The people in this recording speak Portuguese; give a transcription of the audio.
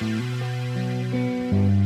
Música